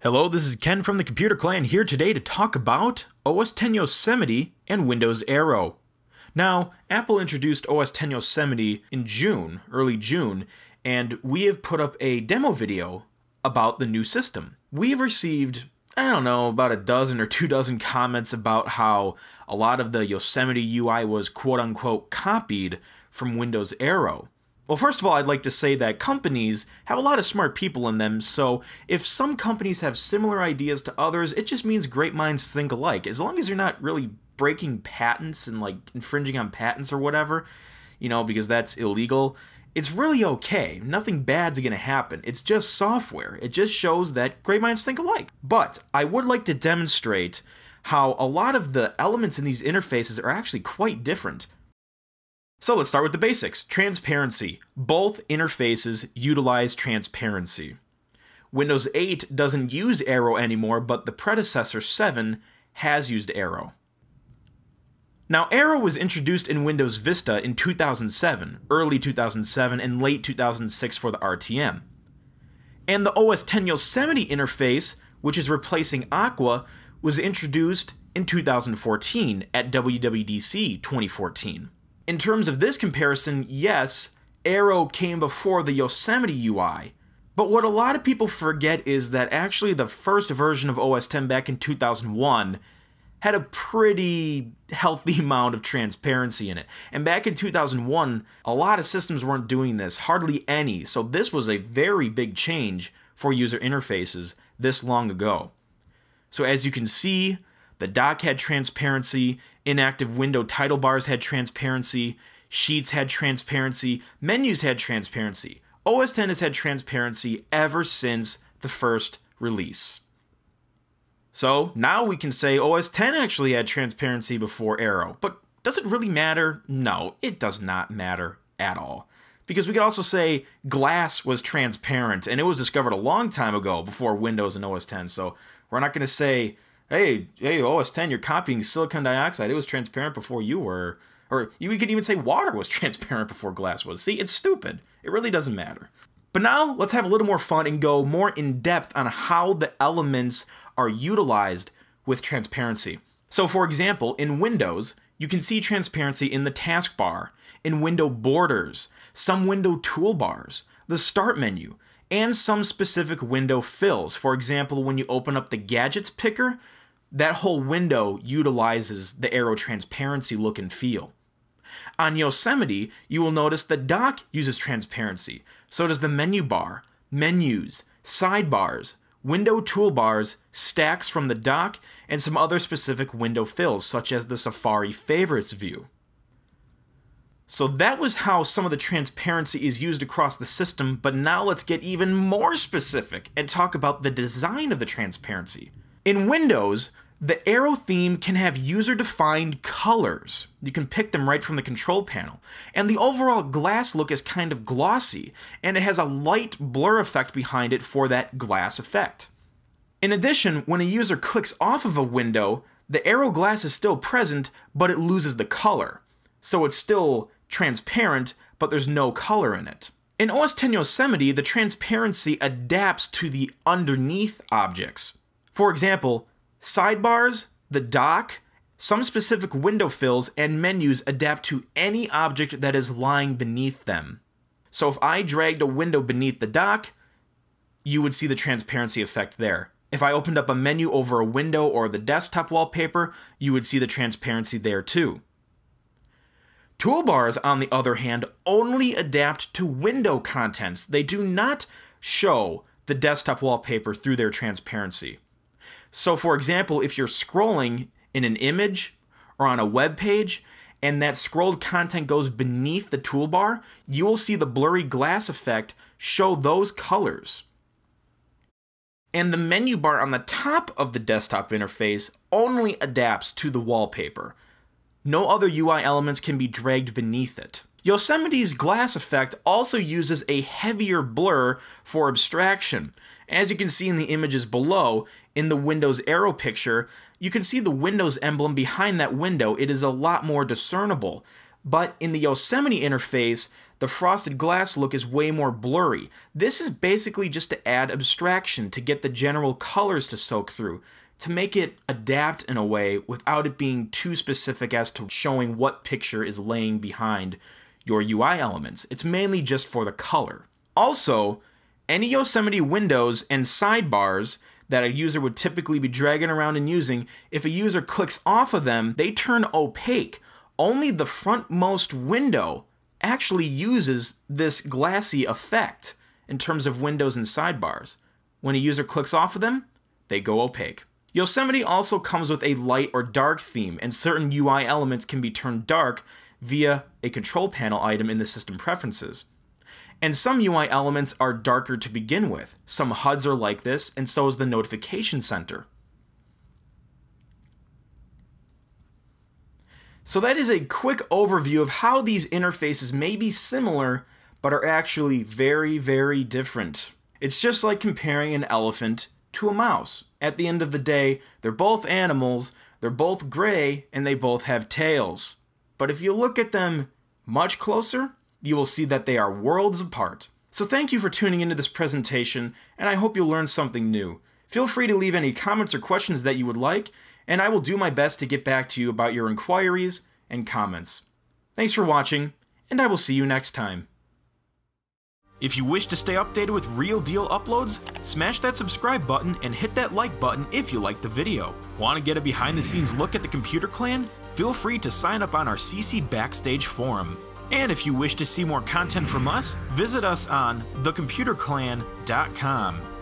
Hello, this is Ken from the Computer Clan here today to talk about OS 10 Yosemite and Windows Aero. Now, Apple introduced OS 10 Yosemite in June, early June, and we have put up a demo video about the new system. We have received, I don't know, about a dozen or two dozen comments about how a lot of the Yosemite UI was quote unquote copied from Windows Aero. Well, first of all, I'd like to say that companies have a lot of smart people in them, so if some companies have similar ideas to others, it just means great minds think alike. As long as you're not really breaking patents and like infringing on patents or whatever, you know, because that's illegal, it's really okay. Nothing bad's gonna happen. It's just software. It just shows that great minds think alike. But I would like to demonstrate how a lot of the elements in these interfaces are actually quite different. So let's start with the basics. Transparency. Both interfaces utilize transparency. Windows 8 doesn't use Aero anymore, but the predecessor 7 has used Aero. Now, Aero was introduced in Windows Vista in 2007, early 2007, and late 2006 for the RTM. And the OS 10 Yosemite interface, which is replacing Aqua, was introduced in 2014 at WWDC 2014 in terms of this comparison, yes, Aero came before the Yosemite UI. But what a lot of people forget is that actually the first version of OS 10 back in 2001 had a pretty healthy amount of transparency in it. And back in 2001, a lot of systems weren't doing this, hardly any. So this was a very big change for user interfaces this long ago. So as you can see, the dock had transparency, inactive window title bars had transparency, sheets had transparency, menus had transparency. OS 10 has had transparency ever since the first release. So now we can say OS 10 actually had transparency before Aero, but does it really matter? No, it does not matter at all. Because we could also say glass was transparent and it was discovered a long time ago before Windows and OS 10. So we're not going to say hey, hey, OS 10, you're copying silicon dioxide. It was transparent before you were. Or you could even say water was transparent before glass was. See, it's stupid. It really doesn't matter. But now let's have a little more fun and go more in depth on how the elements are utilized with transparency. So, for example, in Windows, you can see transparency in the taskbar, in window borders, some window toolbars, the start menu, and some specific window fills. For example, when you open up the gadgets picker, that whole window utilizes the Aero transparency look and feel. On Yosemite, you will notice the dock uses transparency. So does the menu bar, menus, sidebars, window toolbars, stacks from the dock, and some other specific window fills, such as the Safari Favorites view. So that was how some of the transparency is used across the system, but now let's get even more specific and talk about the design of the transparency. In Windows, the Aero theme can have user-defined colors. You can pick them right from the control panel. And the overall glass look is kind of glossy, and it has a light blur effect behind it for that glass effect. In addition, when a user clicks off of a window, the Aero glass is still present, but it loses the color. So it's still transparent, but there's no color in it. In OS 10 Yosemite, the transparency adapts to the underneath objects. For example, sidebars, the dock, some specific window fills, and menus adapt to any object that is lying beneath them. So if I dragged a window beneath the dock, you would see the transparency effect there. If I opened up a menu over a window or the desktop wallpaper, you would see the transparency there too. Toolbars, on the other hand, only adapt to window contents. They do not show the desktop wallpaper through their transparency. So, for example, if you're scrolling in an image or on a web page and that scrolled content goes beneath the toolbar, you will see the blurry glass effect show those colors. And the menu bar on the top of the desktop interface only adapts to the wallpaper. No other UI elements can be dragged beneath it. Yosemite's glass effect also uses a heavier blur for abstraction. As you can see in the images below, in the Windows Aero picture, you can see the Windows emblem behind that window. It is a lot more discernible. But in the Yosemite interface, the frosted glass look is way more blurry. This is basically just to add abstraction, to get the general colors to soak through, to make it adapt in a way without it being too specific as to showing what picture is laying behind your UI elements. It's mainly just for the color. Also, any Yosemite windows and sidebars that a user would typically be dragging around and using, if a user clicks off of them, they turn opaque. Only the frontmost window actually uses this glassy effect in terms of windows and sidebars. When a user clicks off of them, they go opaque. Yosemite also comes with a light or dark theme, and certain UI elements can be turned dark via a control panel item in the system preferences. And some UI elements are darker to begin with. Some HUDs are like this, and so is the notification center. So that is a quick overview of how these interfaces may be similar, but are actually very, very different. It's just like comparing an elephant to a mouse. At the end of the day, they're both animals, they're both gray, and they both have tails. But if you look at them much closer, you will see that they are worlds apart. So thank you for tuning into this presentation, and I hope you'll learn something new. Feel free to leave any comments or questions that you would like, and I will do my best to get back to you about your inquiries and comments. Thanks for watching, and I will see you next time. If you wish to stay updated with real deal uploads, smash that subscribe button and hit that like button if you liked the video. Want to get a behind the scenes look at the Computer Clan? Feel free to sign up on our CC Backstage forum. And if you wish to see more content from us, visit us on thecomputerclan.com.